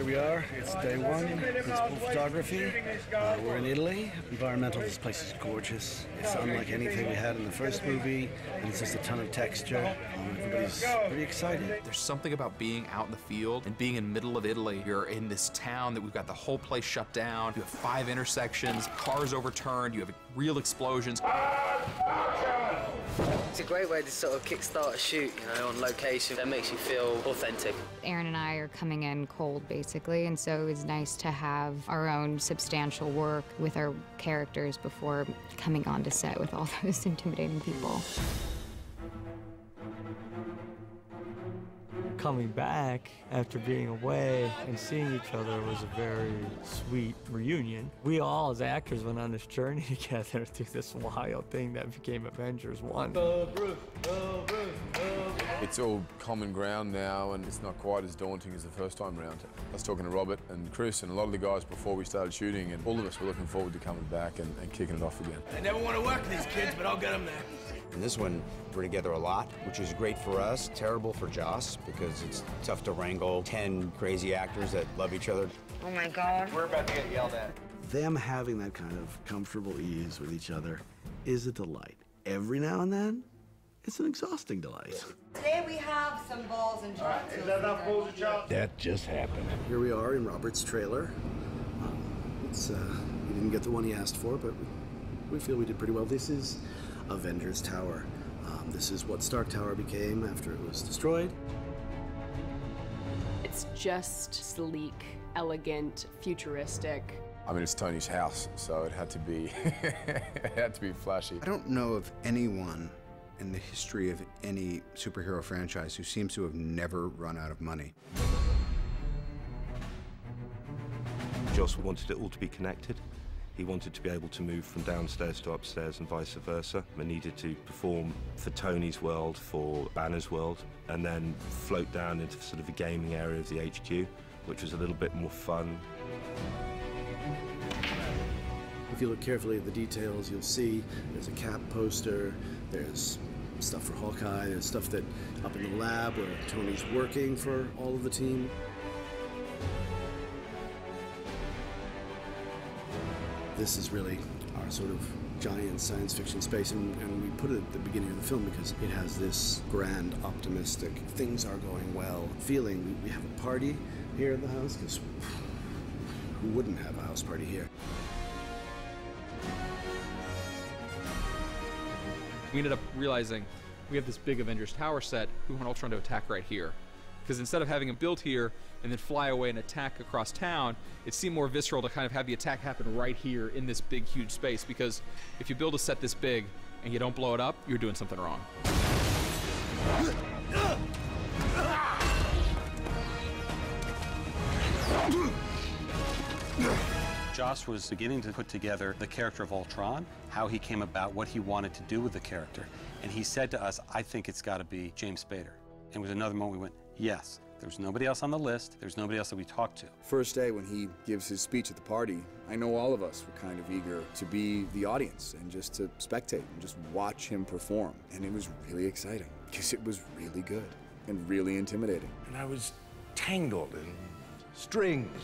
Here we are. It's day one. Principal photography. Uh, we're in Italy. Environmental. This place is gorgeous. It's unlike anything we had in the first movie, and it's just a ton of texture. Um, everybody's pretty excited. There's something about being out in the field and being in the middle of Italy. You're in this town that we've got the whole place shut down. You have five intersections, cars overturned, you have real explosions. It's a great way to sort of kickstart a shoot, you know, on location. That makes you feel authentic. Aaron and I are coming in cold, basically, and so it's nice to have our own substantial work with our characters before coming onto set with all those intimidating people. Coming back after being away and seeing each other was a very sweet reunion. We all, as actors, went on this journey together through this wild thing that became Avengers 1. It's all common ground now, and it's not quite as daunting as the first time round. I was talking to Robert and Chris and a lot of the guys before we started shooting, and all of us were looking forward to coming back and, and kicking it off again. I never want to work with these kids, but I'll get them there. In this one, we're together a lot, which is great for us, terrible for Joss, because it's tough to wrangle 10 crazy actors that love each other. Oh my God. We're about to get yelled at. Them having that kind of comfortable ease with each other is a delight. Every now and then, it's an exhausting delight. Today we have some balls and chops. Is that enough balls and chops? That just happened. Here we are in Robert's trailer. Um, it's uh, he didn't get the one he asked for, but we feel we did pretty well. This is Avengers Tower. Um, this is what Stark Tower became after it was destroyed. It's just sleek, elegant, futuristic. I mean, it's Tony's house, so it had to be, it had to be flashy. I don't know of anyone in the history of any superhero franchise who seems to have never run out of money. Joss wanted it all to be connected. He wanted to be able to move from downstairs to upstairs and vice versa. And needed to perform for Tony's world, for Banner's world, and then float down into sort of the gaming area of the HQ, which was a little bit more fun. If you look carefully at the details, you'll see there's a cap poster, there's stuff for Hawkeye, there's stuff that up in the lab where Tony's working for all of the team. This is really our sort of giant science fiction space, and, and, we put it at the beginning of the film because it has this grand, optimistic, things are going well feeling. We have a party here in the house, because who wouldn't have a house party here? We ended up realizing we have this big Avengers Tower set, we want Ultron to attack right here. Because instead of having him built here and then fly away and attack across town, it seemed more visceral to kind of have the attack happen right here in this big, huge space. Because if you build a set this big and you don't blow it up, you're doing something wrong. Joss was beginning to put together the character of Ultron, how he came about, what he wanted to do with the character. And he said to us, I think it's got to be James Spader. And with another moment, we went, yes. There's nobody else on the list. There's nobody else that we talked to. First day when he gives his speech at the party, I know all of us were kind of eager to be the audience and just to spectate and just watch him perform. And it was really exciting because it was really good and really intimidating. And I was tangled in strings.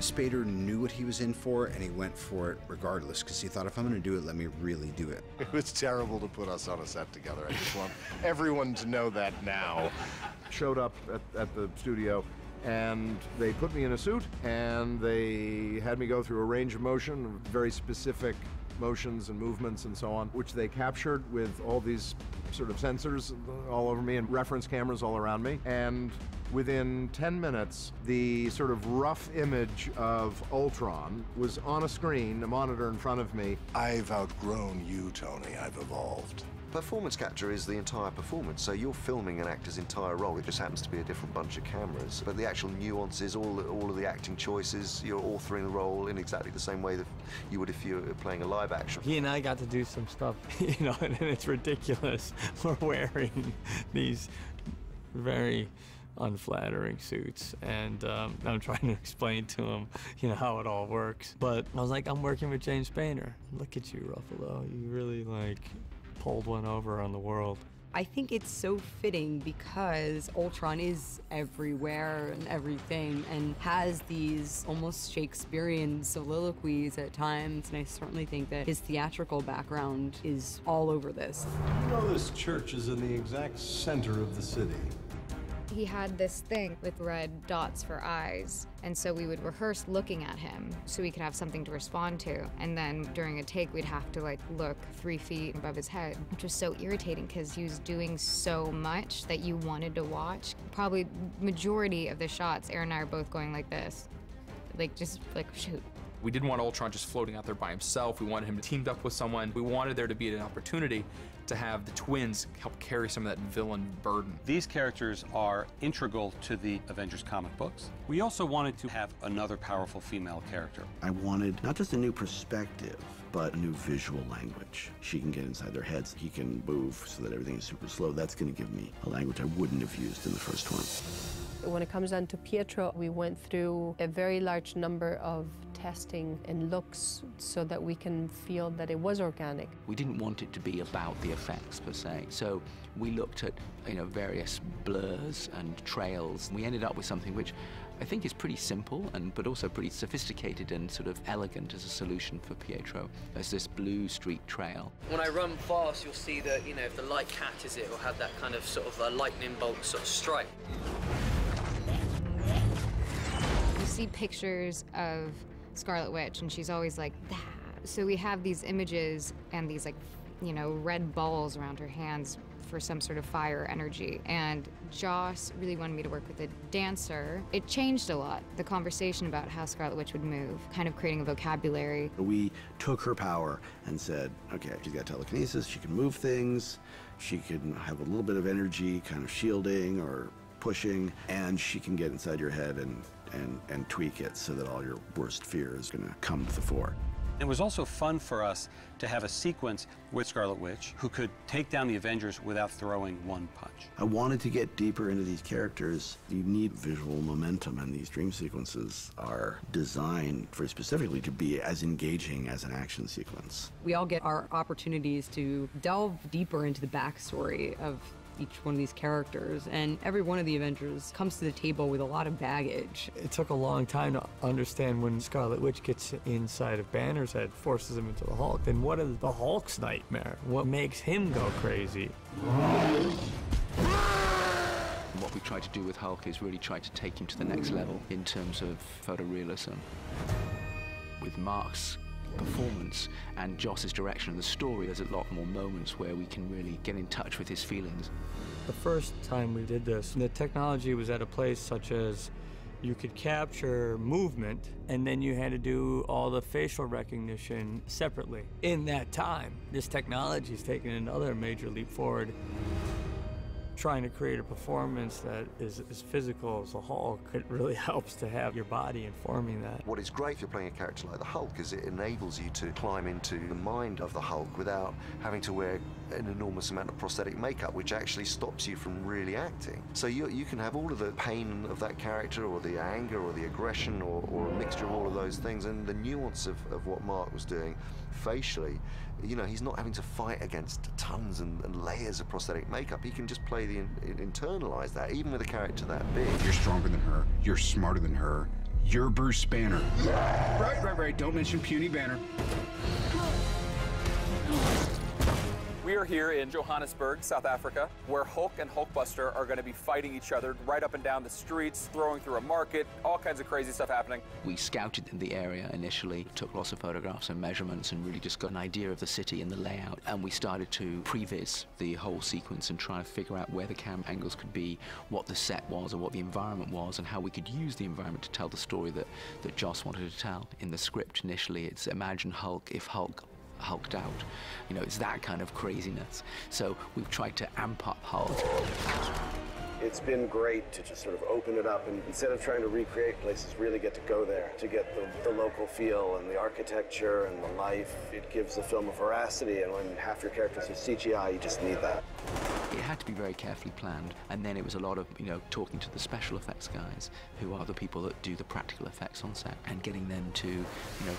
Spader knew what he was in for, and he went for it regardless, because he thought, if I'm going to do it, let me really do it. It was terrible to put us on a set together. I just want everyone to know that now. Showed up at, at the studio, and they put me in a suit, and they had me go through a range of motion, very specific motions and movements and so on, which they captured with all these sort of sensors all over me and reference cameras all around me. And within 10 minutes, the sort of rough image of Ultron was on a screen, a monitor in front of me. I've outgrown you, Tony. I've evolved. Performance capture is the entire performance, so you're filming an actor's entire role. It just happens to be a different bunch of cameras. But the actual nuances, all, the, all of the acting choices, you're authoring the role in exactly the same way that you would if you were playing a live action. He and I got to do some stuff, you know, and it's ridiculous. We're wearing these very unflattering suits and um, I'm trying to explain to him you know how it all works but I was like I'm working with James Spader look at you Ruffalo you really like pulled one over on the world I think it's so fitting because Ultron is everywhere and everything and has these almost Shakespearean soliloquies at times. And I certainly think that his theatrical background is all over this. You know, this church is in the exact center of the city. He had this thing with red dots for eyes, and so we would rehearse looking at him so we could have something to respond to. And then during a take, we'd have to like look three feet above his head, which was so irritating because he was doing so much that you wanted to watch. Probably majority of the shots, Aaron and I are both going like this, like just like shoot. We didn't want Ultron just floating out there by himself. We wanted him teamed up with someone. We wanted there to be an opportunity to have the twins help carry some of that villain burden. These characters are integral to the Avengers comic books. We also wanted to have another powerful female character. I wanted not just a new perspective, but a new visual language. She can get inside their heads. He can move so that everything is super slow. That's going to give me a language I wouldn't have used in the first one. When it comes down to Pietro, we went through a very large number of testing and looks so that we can feel that it was organic. We didn't want it to be about the effects per se, so we looked at you know various blurs and trails. We ended up with something which I think is pretty simple and but also pretty sophisticated and sort of elegant as a solution for Pietro. There's this blue streak trail. When I run fast, you'll see that, you know, if the light catches it, it'll have that kind of sort of a lightning bolt sort of strike. You see pictures of Scarlet Witch, and she's always like that. So we have these images and these like, you know, red balls around her hands for some sort of fire energy. And Joss really wanted me to work with a dancer. It changed a lot, the conversation about how Scarlet Witch would move, kind of creating a vocabulary. We took her power and said, okay, she's got telekinesis, she can move things, she can have a little bit of energy, kind of shielding or pushing, and she can get inside your head and, and, and tweak it so that all your worst fear is going to come to the fore. It was also fun for us to have a sequence with Scarlet Witch who could take down the Avengers without throwing one punch. I wanted to get deeper into these characters. You need visual momentum, and these dream sequences are designed very specifically to be as engaging as an action sequence. We all get our opportunities to delve deeper into the backstory of each one of these characters, and every one of the Avengers comes to the table with a lot of baggage. It took a long time to understand when Scarlet Witch gets inside of Banner's head, forces him into the Hulk. Then what is the Hulk's nightmare? What makes him go crazy? What we try to do with Hulk is really try to take him to the next level in terms of photorealism. With Mark's performance and Joss's direction of the story, there's a lot more moments where we can really get in touch with his feelings. The first time we did this, the technology was at a place such as you could capture movement and then you had to do all the facial recognition separately. In that time, this technology has taken another major leap forward trying to create a performance that is as physical as the Hulk, it really helps to have your body informing that. What is great if you're playing a character like the Hulk is it enables you to climb into the mind of the Hulk without having to wear an enormous amount of prosthetic makeup, which actually stops you from really acting. So you, you can have all of the pain of that character or the anger or the aggression or, or a mixture of all of those things and the nuance of, of what Mark was doing facially. You know, he's not having to fight against tons and, and layers of prosthetic makeup. He can just play the internalize that, even with a character that big. You're stronger than her. You're smarter than her. You're Bruce Banner. Right, right, right. Don't mention puny Banner. We are here in Johannesburg, South Africa, where Hulk and Hulkbuster are going to be fighting each other right up and down the streets, throwing through a market, all kinds of crazy stuff happening. We scouted the area initially, took lots of photographs and measurements, and really just got an idea of the city and the layout. And we started to previs the whole sequence and try to figure out where the camera angles could be, what the set was, or what the environment was, and how we could use the environment to tell the story that, that Joss wanted to tell. In the script initially, it's imagine Hulk if Hulk hulked out. You know, it's that kind of craziness. So we've tried to amp up Hulk. It's been great to just sort of open it up and instead of trying to recreate places, really get to go there to get the, the local feel and the architecture and the life. It gives the film a veracity, and when half your characters are CGI, you just need that. It had to be very carefully planned. And then it was a lot of, you know, talking to the special effects guys, who are the people that do the practical effects on set, and getting them to, you know,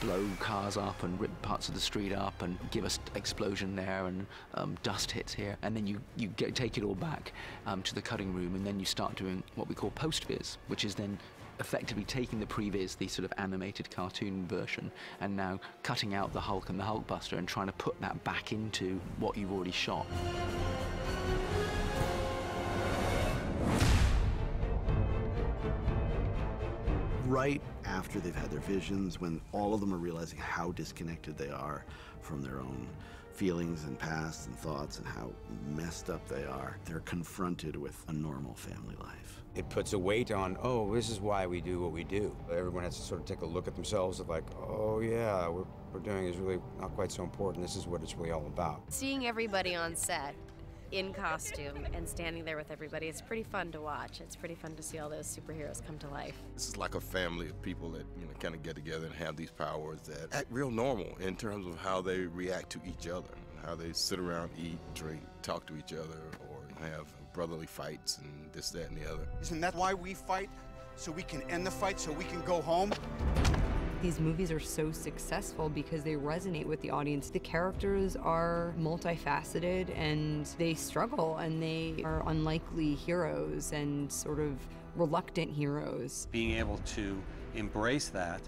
blow cars up and rip parts of the street up and give us explosion there and um, dust hits here. And then you, you get, take it all back um, to the cutting room, and then you start doing what we call post-viz, which is then effectively taking the previs, the sort of animated cartoon version, and now cutting out the Hulk and the Hulkbuster and trying to put that back into what you've already shot. Right after they've had their visions, when all of them are realizing how disconnected they are from their own feelings and past and thoughts and how messed up they are, they're confronted with a normal family life. It puts a weight on, oh, this is why we do what we do. Everyone has to sort of take a look at themselves of like, oh yeah, what we're doing is really not quite so important. This is what it's really all about. Seeing everybody on set in costume and standing there with everybody, it's pretty fun to watch. It's pretty fun to see all those superheroes come to life. This is like a family of people that you know kind of get together and have these powers that act real normal in terms of how they react to each other, how they sit around, eat, drink, talk to each other, or have brotherly fights and this, that, and the other. Isn't that why we fight? So we can end the fight, so we can go home? These movies are so successful because they resonate with the audience. The characters are multifaceted and they struggle and they are unlikely heroes and sort of reluctant heroes. Being able to embrace that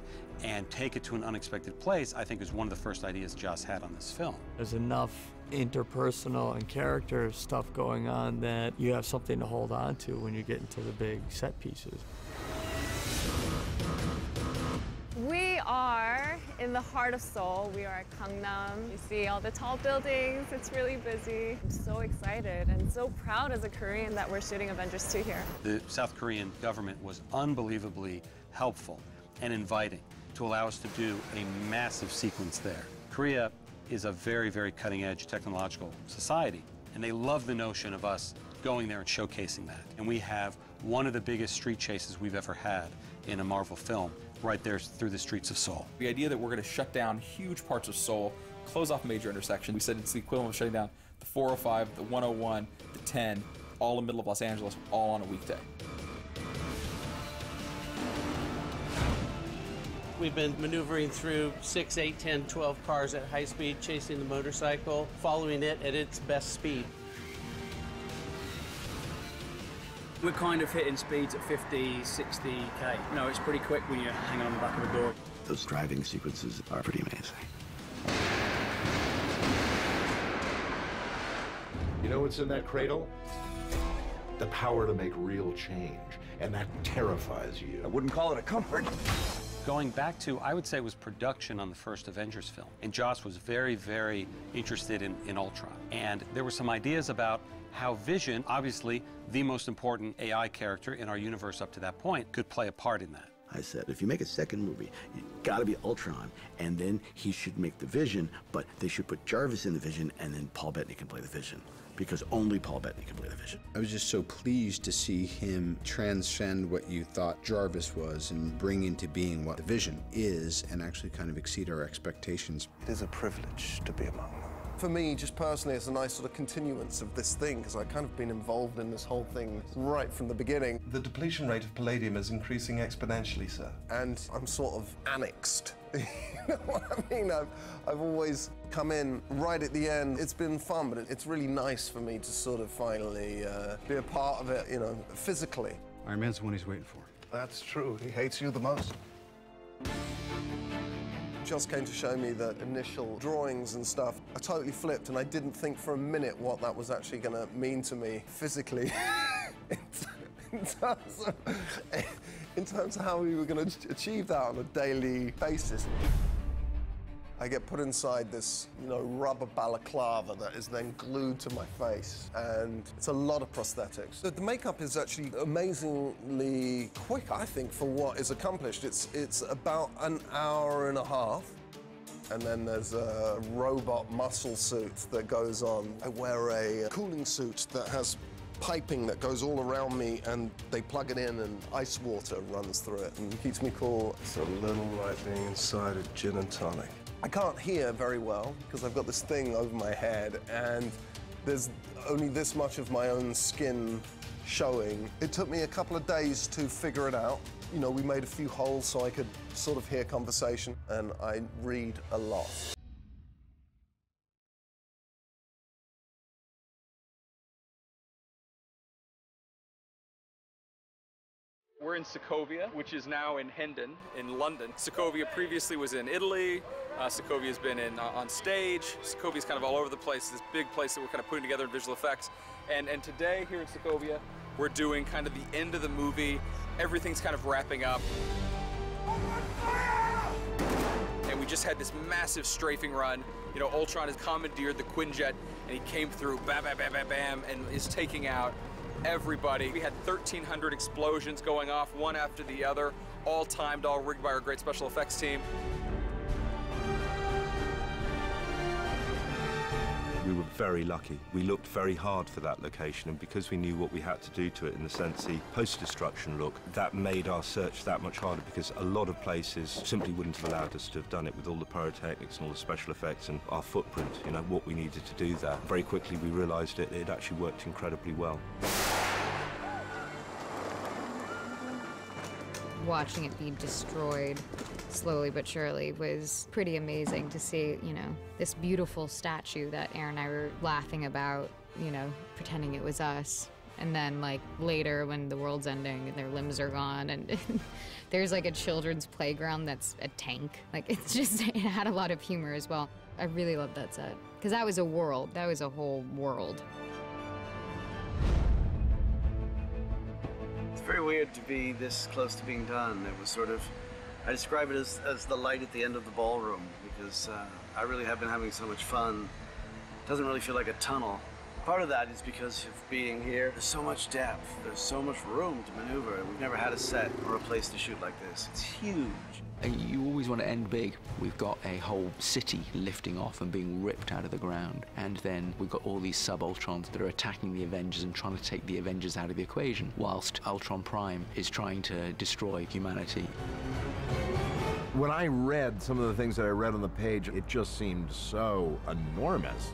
and take it to an unexpected place, I think is one of the first ideas Joss had on this film. There's enough interpersonal and character stuff going on that you have something to hold on to when you get into the big set pieces. Are in the heart of Seoul. We are at Gangnam. You see all the tall buildings. It's really busy. I'm so excited and so proud as a Korean that we're shooting Avengers 2 here. The South Korean government was unbelievably helpful and inviting to allow us to do a massive sequence there. Korea is a very, very cutting edge technological society, and they love the notion of us going there and showcasing that. And we have one of the biggest street chases we've ever had in a Marvel film right there through the streets of Seoul. The idea that we're going to shut down huge parts of Seoul, close off major intersections, we said it's the equivalent of shutting down the 405, the 101, the 10, all in the middle of Los Angeles, all on a weekday. We've been maneuvering through 6, 8, 10, 12 cars at high speed, chasing the motorcycle, following it at its best speed. We're kind of hitting speeds at 50, 60k. No, it's pretty quick when you're hanging on the back of a door. Those driving sequences are pretty amazing. You know what's in that cradle? The power to make real change, and that terrifies you. I wouldn't call it a comfort. Going back to, I would say, was production on the first Avengers film. And Joss was very, very interested in, in Ultron. And there were some ideas about how Vision, obviously the most important AI character in our universe up to that point, could play a part in that. I said, if you make a second movie, you gotta be Ultron, and then he should make the Vision, but they should put Jarvis in the Vision, and then Paul Bettany can play the Vision. Because only Paul Bettany can play the Vision. I was just so pleased to see him transcend what you thought Jarvis was and bring into being what the Vision is and actually kind of exceed our expectations. It is a privilege to be among them. For me, just personally, it's a nice sort of continuance of this thing because I've kind of been involved in this whole thing right from the beginning. The depletion rate of palladium is increasing exponentially, sir. And I'm sort of annexed. you know what I mean? I've, I've always come in right at the end. It's been fun, but it's really nice for me to sort of finally uh, be a part of it, you know, physically. Iron Man's the one he's waiting for. That's true. He hates you the most. Joss came to show me the initial drawings and stuff. I totally flipped and I didn't think for a minute what that was actually going to mean to me physically. in, terms of, in terms of how we were going to achieve that on a daily basis. I get put inside this, you know, rubber balaclava that is then glued to my face, and it's a lot of prosthetics. The, the makeup is actually amazingly quick, I think, for what is accomplished. It's it's about an hour and a half, and then there's a robot muscle suit that goes on. I wear a cooling suit that has piping that goes all around me and they plug it in and ice water runs through it and keeps me cool. It's a little like being inside a gin and tonic. I can't hear very well because I've got this thing over my head and There's only this much of my own skin showing. It took me a couple of days to figure it out. You know, we made a few holes so I could sort of hear conversation, and I read a lot. We're in Sokovia, which is now in Hendon, in London. Sokovia previously was in Italy. Uh, Sokovia's been in uh, on stage. Sokovia's kind of all over the place. This big place that we're kind of putting together in visual effects. And and today here in Sokovia, we're doing kind of the end of the movie. Everything's kind of wrapping up. And we just had this massive strafing run. You know, Ultron has commandeered the Quinjet, and he came through, bam, bam, bam, bam, bam, and is taking out everybody. We had 1,300 explosions going off, one after the other, all timed, all rigged by our great special effects team. We were very lucky. We looked very hard for that location, and because we knew what we had to do to it in the Sensi post-destruction look, that made our search that much harder because a lot of places simply wouldn't have allowed us to have done it with all the pyrotechnics and all the special effects and our footprint, you know, what we needed to do there. Very quickly we realized it, it actually worked incredibly well. Watching it be destroyed slowly but surely was pretty amazing to see, you know, this beautiful statue that Aaron and I were laughing about, you know, pretending it was us. And then, like, later when the world's ending and their limbs are gone, and there's like a children's playground that's a tank. Like, it's just, it had a lot of humor as well. I really loved that set. Because that was a world, that was a whole world. It's very weird to be this close to being done. It was sort of, I describe it as, as the light at the end of the ballroom because uh, I really have been having so much fun. It doesn't really feel like a tunnel. Part of that is because of being here. There's so much depth. There's so much room to maneuver. We've never had a set or a place to shoot like this. It's huge. And You always want to end big. We've got a whole city lifting off and being ripped out of the ground. And then we've got all these sub-Ultrons that are attacking the Avengers and trying to take the Avengers out of the equation, whilst Ultron Prime is trying to destroy humanity. When I read some of the things that I read on the page, it just seemed so enormous.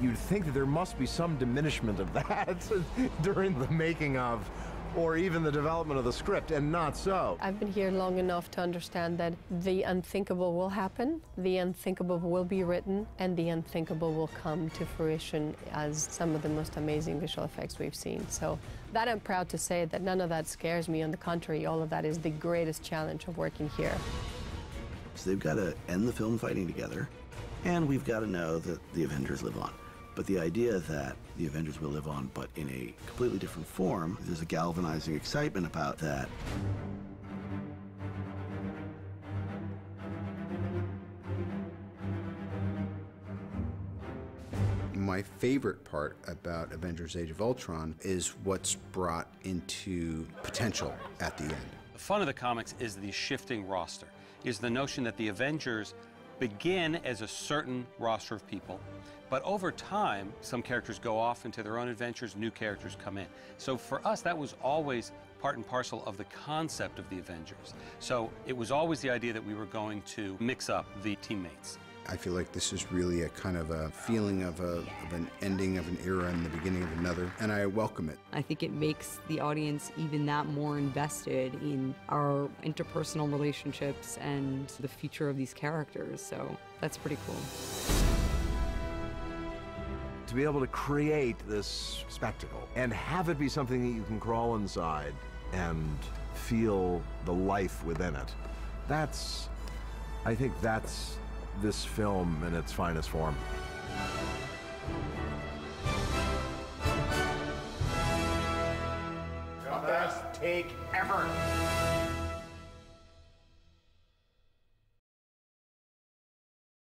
You'd think that there must be some diminishment of that during the making of or even the development of the script, and not so. I've been here long enough to understand that the unthinkable will happen, the unthinkable will be written, and the unthinkable will come to fruition as some of the most amazing visual effects we've seen. So that I'm proud to say that none of that scares me. On the contrary, all of that is the greatest challenge of working here. So they've got to end the film fighting together, and we've got to know that the Avengers live on. But the idea that the Avengers will live on, but in a completely different form, there's a galvanizing excitement about that. My favorite part about Avengers Age of Ultron is what's brought into potential at the end. The fun of the comics is the shifting roster, is the notion that the Avengers begin as a certain roster of people, but over time, some characters go off into their own adventures, new characters come in. So for us, that was always part and parcel of the concept of the Avengers. So it was always the idea that we were going to mix up the teammates. I feel like this is really a kind of a feeling of, a, of an ending of an era and the beginning of another, and I welcome it. I think it makes the audience even that more invested in our interpersonal relationships and the future of these characters, so that's pretty cool. To be able to create this spectacle and have it be something that you can crawl inside and feel the life within it, that's, I think that's this film in its finest form. The best take ever.